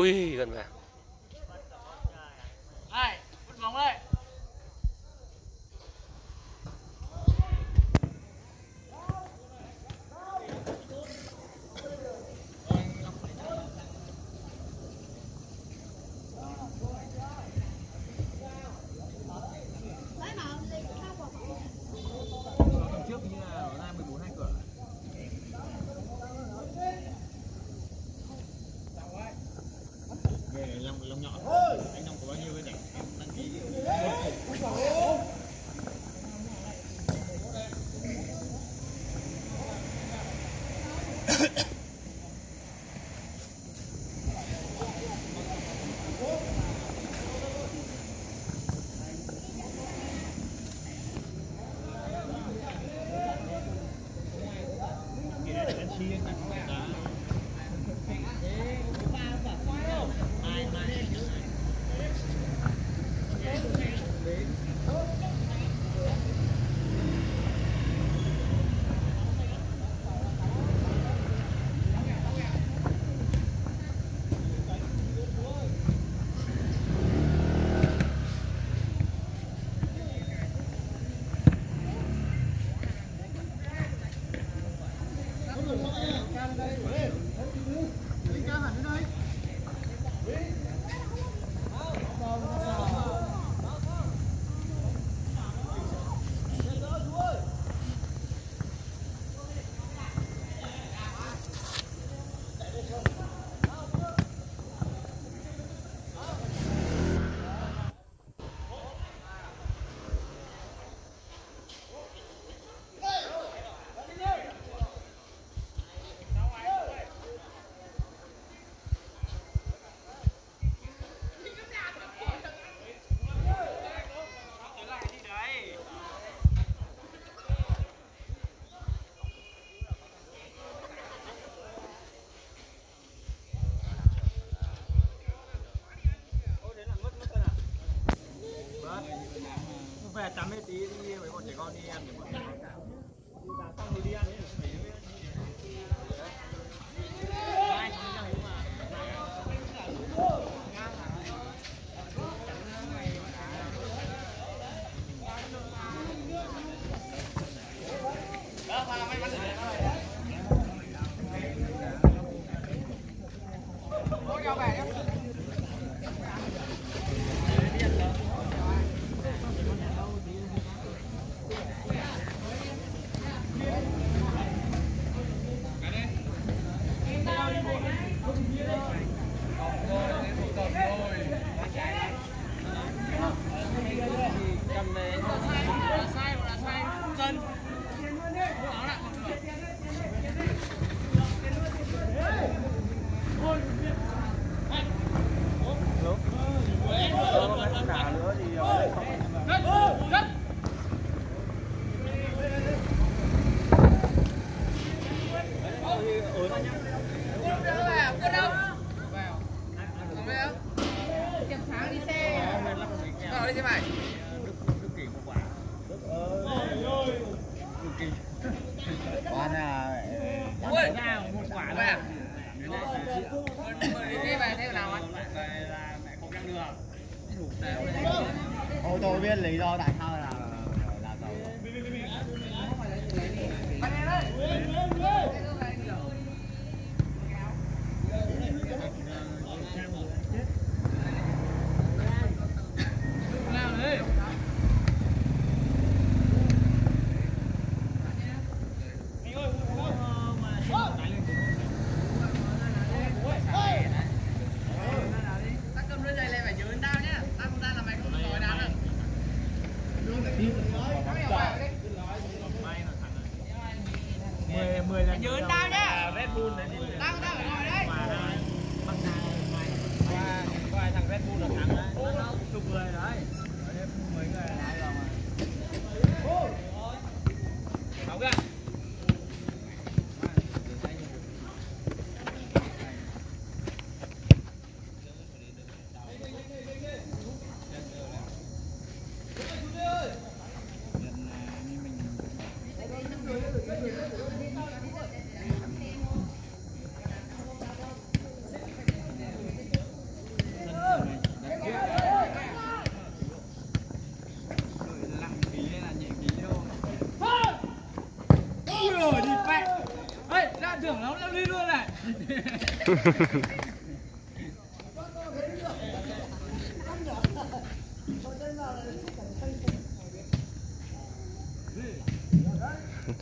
ui gần vào lòng nhỏ anh đồng có bao nhiêu cái này? em đăng ký chăm hết tí đi với bọn trẻ con đi ăn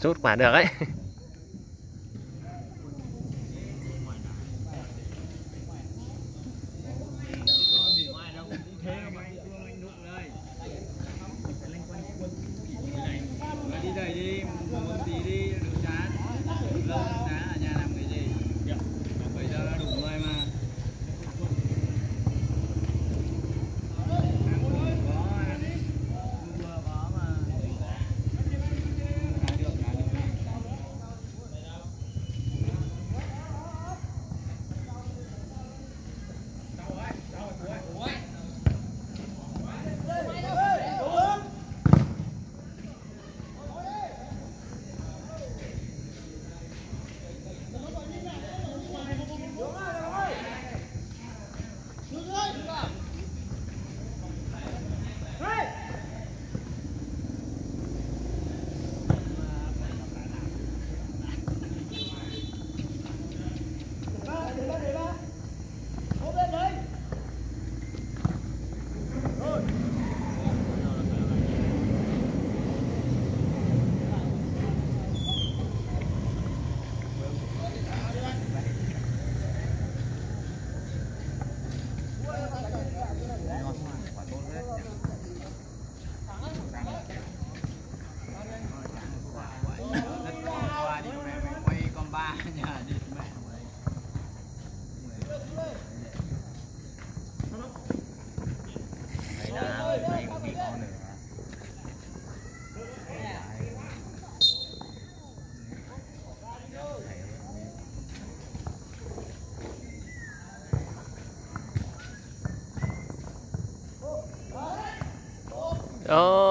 chút quả được đấy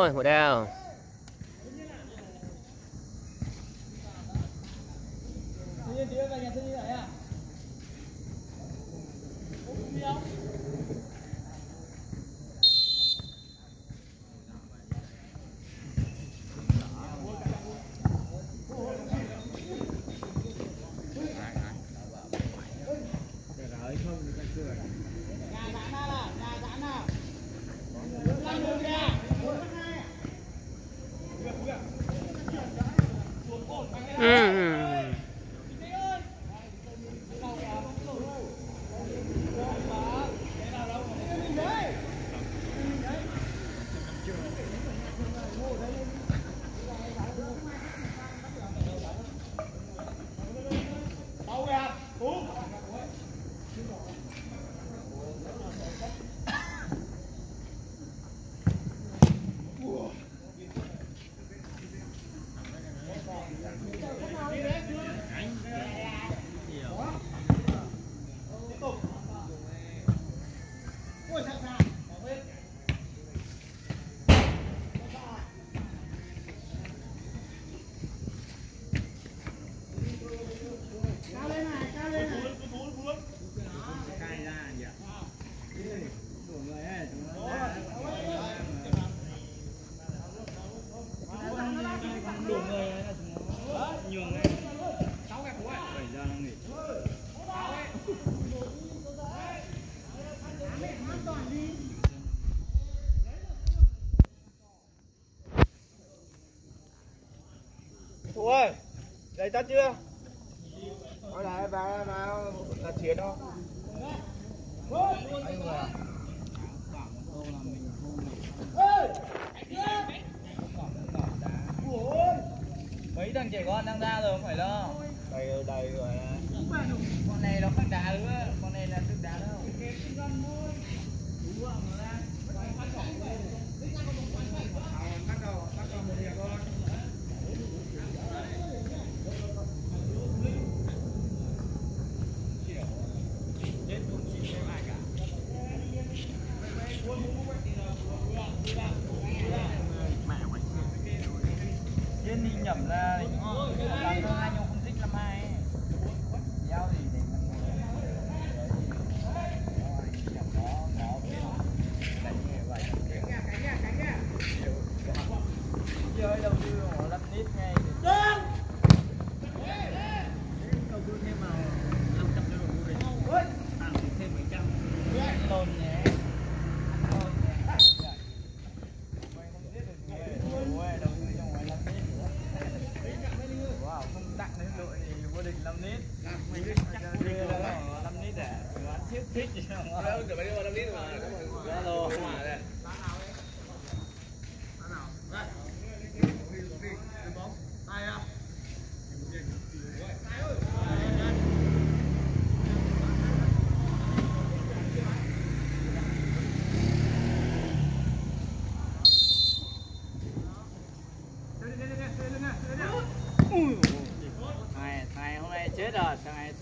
thôi một đeo Ơi, đầy tắt chưa? Ở lại vào vào là chuyển không? mấy thằng trẻ con đang ra rồi không phải lo đầy rồi đầy rồi con này nó khắc đá nữa con này là thức đá đâu Đúng rồi, mà. Bắt đầu, bắt đầu một việc thôi.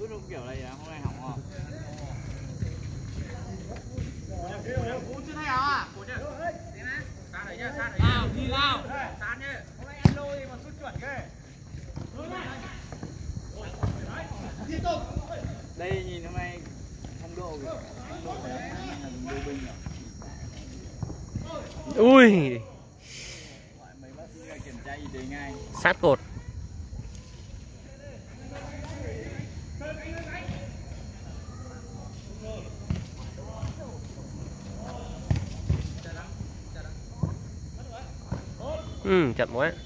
À thằng này suốt lúc kiểu này là hôm nay hỏng không Cú chưa thấy à? Cú chưa? Sát đấy nhá, sát đấy. Nào, đi nào. Sát nhá. Hôm nay ăn lôi mà sút chuẩn ghê. đây nhìn hôm nay phong độ kìa phong độ này thằng đô binh rồi ui gọi mấy bác sĩ ra kiểm tra y tế ngay sát cột ừ chậm quá.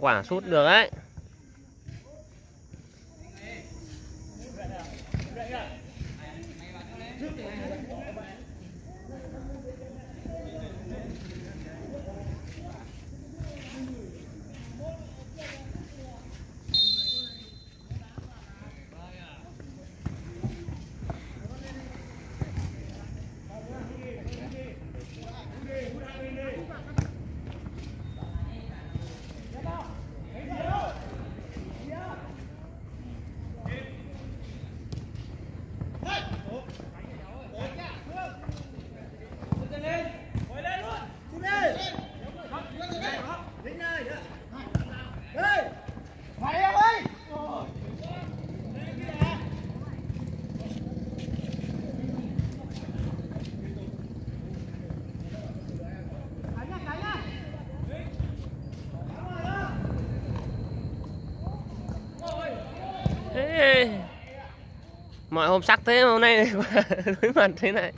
Quả sút được đấy Mọi hôm sắc thế hôm nay đối mặt thế này.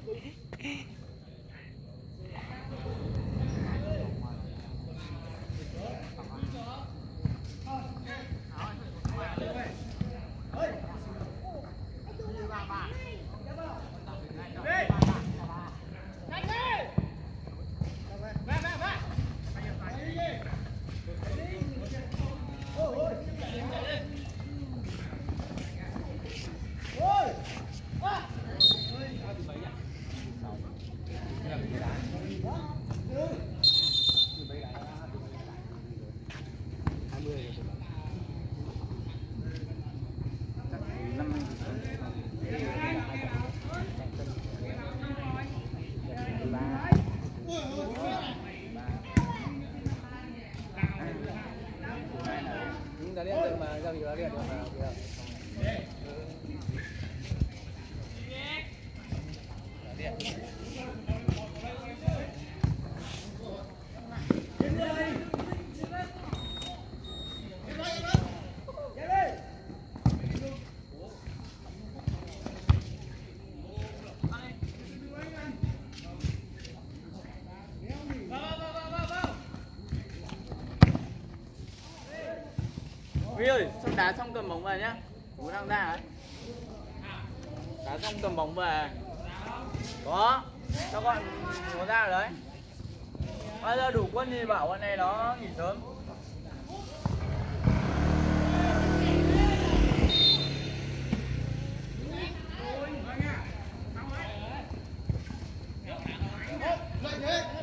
bóng về nhá. Bố đang ra đấy. Cá xong cầm bóng về. Có. Cho con nó ra đấy. Bây giờ đủ quân thì bảo con này nó nghỉ sớm. Let's.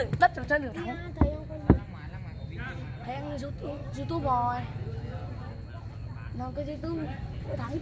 Tưởng tất trong chân đường thắng. Thấy không thấy anh youtube youtube rồi. Nó cái youtube thắng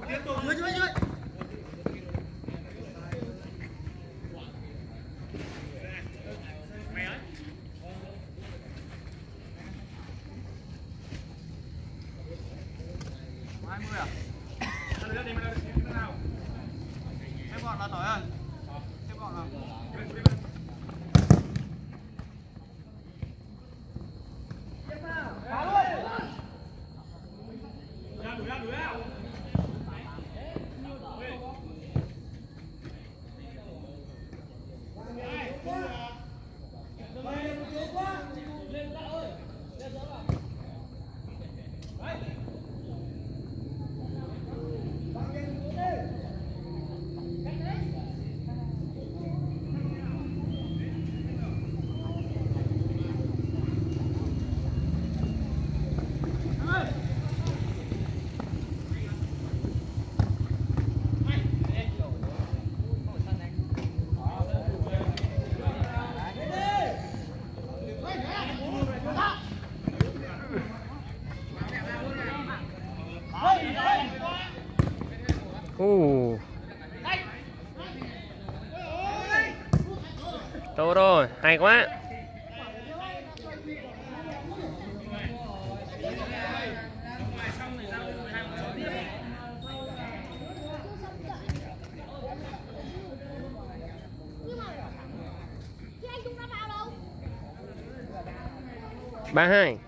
quieto, quieto. Hay quá. ba hai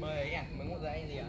mời anh à mời một giây gì ạ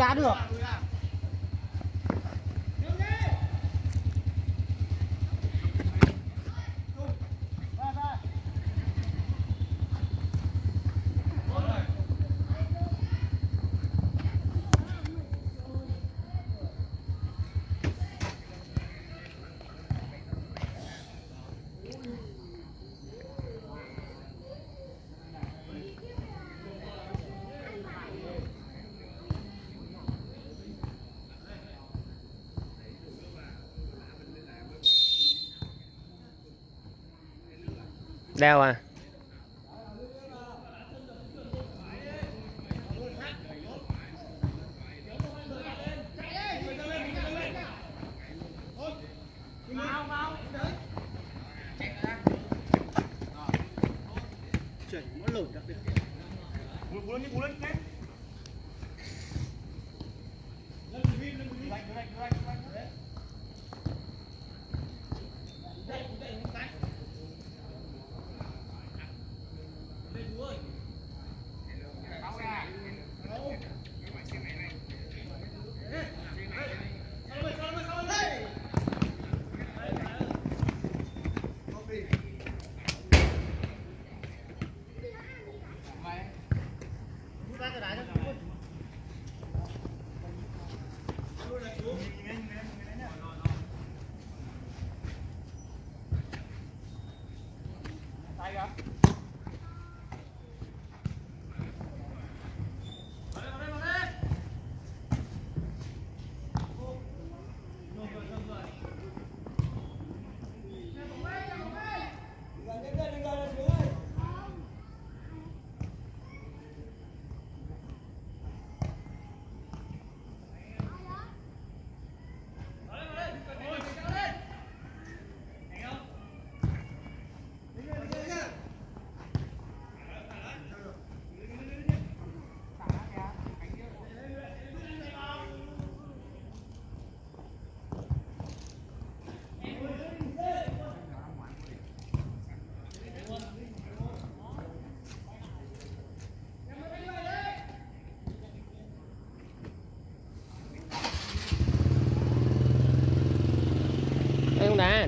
đá được đeo à? Chuyển nó lửng đặc lên lên.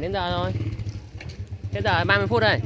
Đến giờ rồi Thế giờ 30 phút đây.